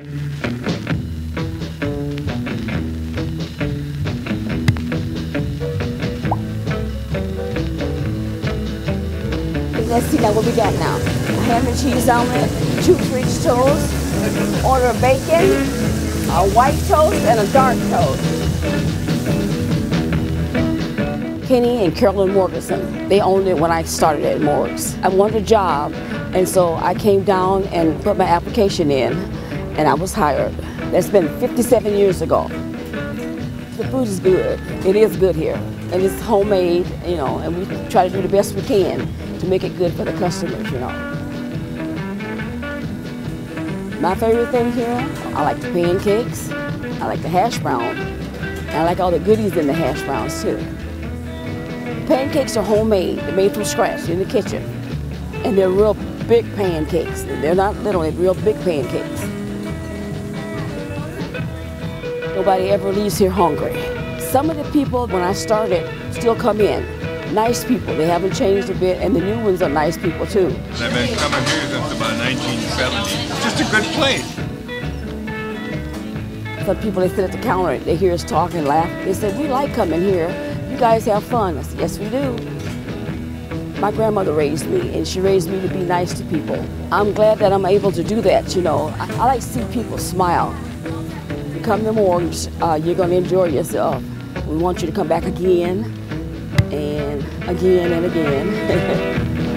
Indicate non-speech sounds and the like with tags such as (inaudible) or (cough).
Let's see now what we got now. A ham and cheese omelet, two French toast, order of bacon, a white toast, and a dark toast. Kenny and Carolyn Morganson, they owned it when I started at Morgs. I wanted a job, and so I came down and put my application in, and I was hired. That's been 57 years ago. The food is good. It is good here, and it's homemade, you know, and we try to do the best we can to make it good for the customers, you know. My favorite thing here, I like the pancakes, I like the hash brown, and I like all the goodies in the hash browns too. Pancakes are homemade, they're made from scratch in the kitchen, and they're real big pancakes. They're not little, they're real big pancakes. Nobody ever leaves here hungry. Some of the people, when I started, still come in nice people. They haven't changed a bit, and the new ones are nice people too. I've been coming here since about 1970. It's Just a good place. Some people, they sit at the counter, they hear us talk and laugh. They say, we like coming here. You guys have fun. I said, yes, we do. My grandmother raised me, and she raised me to be nice to people. I'm glad that I'm able to do that, you know. I, I like to see people smile. Come to Morgs, uh, you're going to enjoy yourself. We want you to come back again and again and again. (laughs)